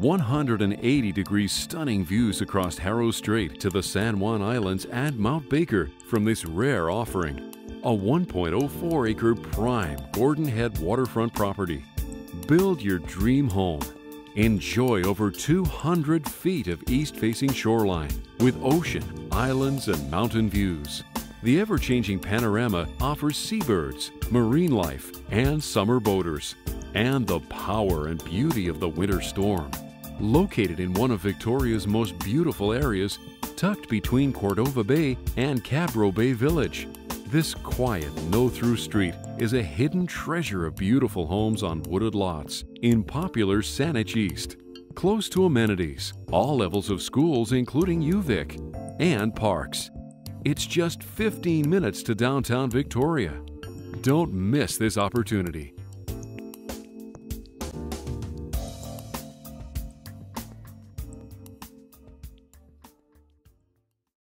180 degree stunning views across Haro Strait to the San Juan Islands and Mount Baker from this rare offering. A 1.04 acre prime Gordon Head waterfront property. Build your dream home. Enjoy over 200 feet of east facing shoreline with ocean, islands, and mountain views. The ever changing panorama offers seabirds, marine life, and summer boaters, and the power and beauty of the winter storm located in one of Victoria's most beautiful areas, tucked between Cordova Bay and Cadboro Bay Village. This quiet, no-through street is a hidden treasure of beautiful homes on wooded lots in popular Saanich East. Close to amenities, all levels of schools including UVic, and parks. It's just 15 minutes to downtown Victoria. Don't miss this opportunity.